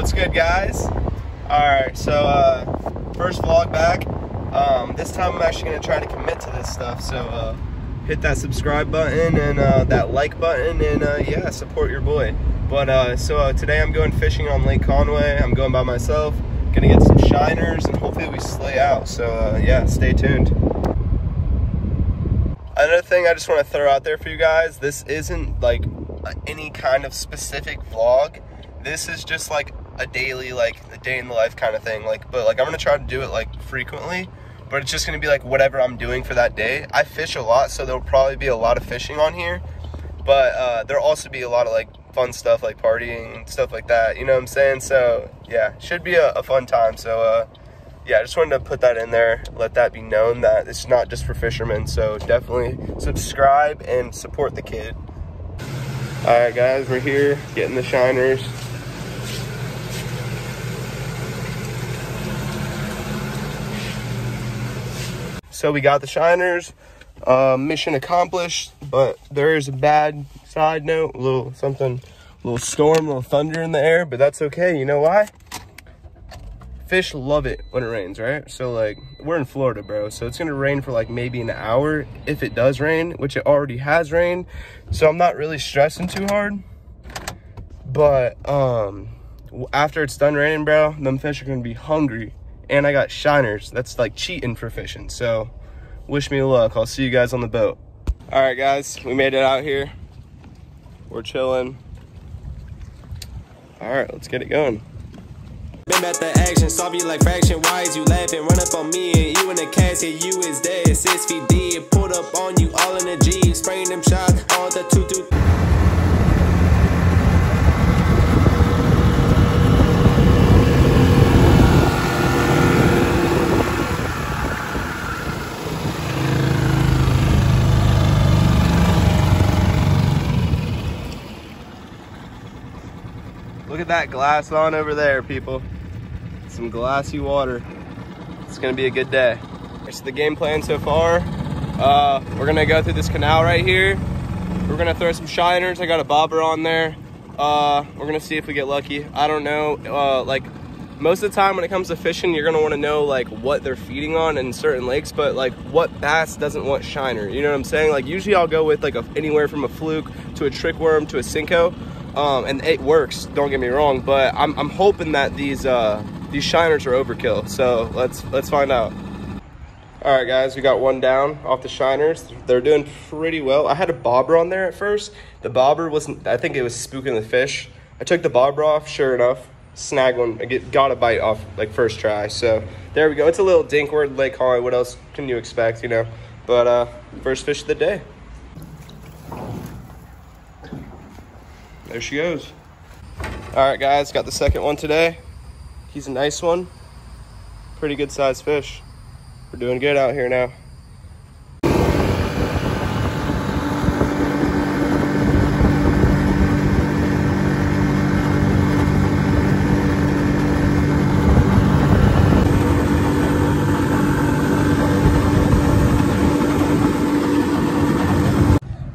What's good, guys? All right, so uh, first vlog back. Um, this time I'm actually gonna try to commit to this stuff. So uh, hit that subscribe button and uh, that like button, and uh, yeah, support your boy. But uh, so uh, today I'm going fishing on Lake Conway. I'm going by myself. Gonna get some shiners, and hopefully we slay out. So yeah, stay tuned. Another thing I just want to throw out there for you guys, this isn't like any kind of specific vlog. This is just like a daily, like a day in the life kind of thing. Like, but like I'm gonna try to do it like frequently, but it's just gonna be like whatever I'm doing for that day. I fish a lot, so there'll probably be a lot of fishing on here, but uh, there'll also be a lot of like fun stuff like partying stuff like that. You know what I'm saying? So yeah, should be a, a fun time. So uh, yeah, I just wanted to put that in there, let that be known that it's not just for fishermen. So definitely subscribe and support the kid. All right, guys, we're here getting the shiners. So we got the shiners, uh, mission accomplished, but there is a bad side note, a little something, a little storm, a little thunder in the air, but that's okay. You know why? fish love it when it rains, right? So like we're in Florida, bro. So it's gonna rain for like maybe an hour if it does rain, which it already has rained. So I'm not really stressing too hard. But um after it's done raining, bro, them fish are gonna be hungry. And I got shiners. That's like cheating for fishing. So wish me luck. I'll see you guys on the boat. All right, guys, we made it out here. We're chilling. All right, let's get it going. Been back the action, solve you like fraction. Why is you laughing? Run up on me and you in the casket, you is dead. Six feet deep, pulled up on you all in G. Spraying them shots, all the two two. Look at that glass on over there, people. Some glassy water. It's gonna be a good day. Here's the game plan so far. Uh, we're gonna go through this canal right here. We're gonna throw some shiners. I got a bobber on there. Uh, we're gonna see if we get lucky. I don't know, uh, like most of the time when it comes to fishing, you're gonna wanna know like what they're feeding on in certain lakes, but like what bass doesn't want shiner? You know what I'm saying? Like usually I'll go with like a, anywhere from a fluke to a trick worm to a Senko um, and it works. Don't get me wrong, but I'm, I'm hoping that these uh, these shiners are overkill. So let's let's find out. All right, guys, we got one down off the shiners. They're doing pretty well. I had a bobber on there at first. The bobber wasn't. I think it was spooking the fish. I took the bobber off. Sure enough, snagged one. I get, got a bite off like first try. So there we go. It's a little dinkward Lake Holly. What else can you expect? You know. But uh, first fish of the day. There she goes. All right, guys, got the second one today. He's a nice one. Pretty good sized fish. We're doing good out here now.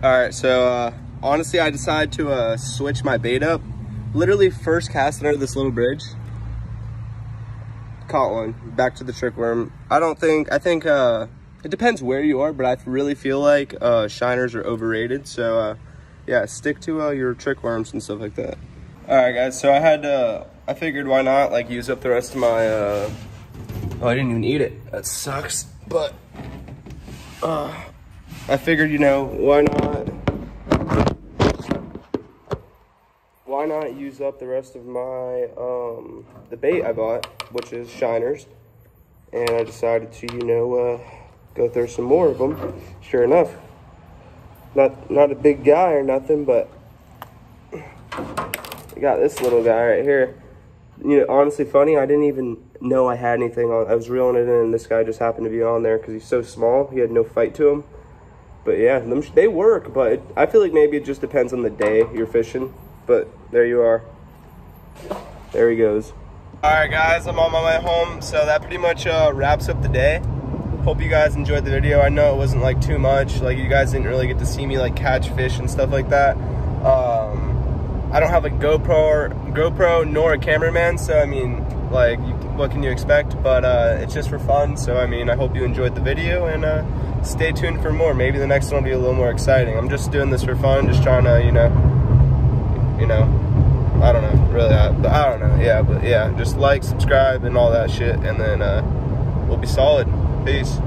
All right, so uh, honestly, I decided to uh, switch my bait up. Literally first cast under this little bridge. Caught one, back to the trick worm. I don't think, I think uh, it depends where you are, but I really feel like uh, shiners are overrated. So uh, yeah, stick to uh, your trick worms and stuff like that. All right guys, so I had, I figured why not like use up the rest of my, uh, oh, I didn't even eat it. That sucks, but uh, I figured, you know, why not why not use up the rest of my, um, the bait I bought, which is shiners. And I decided to, you know, uh, go through some more of them. Sure enough, not, not a big guy or nothing, but I got this little guy right here. You know, honestly funny, I didn't even know I had anything on. I was reeling it in, and this guy just happened to be on there because he's so small. He had no fight to him. But yeah, them, they work, but it, I feel like maybe it just depends on the day you're fishing. But there you are. There he goes. All right, guys, I'm on my way home. So that pretty much uh, wraps up the day. Hope you guys enjoyed the video. I know it wasn't like too much. Like you guys didn't really get to see me like catch fish and stuff like that. Um, I don't have a GoPro, GoPro nor a cameraman. So I mean, like, you, what can you expect? But uh, it's just for fun. So I mean, I hope you enjoyed the video and uh, stay tuned for more. Maybe the next one will be a little more exciting. I'm just doing this for fun, just trying to, you know, you know, I don't know, really, I, I don't know, yeah, but yeah, just like, subscribe, and all that shit, and then uh, we'll be solid. Peace.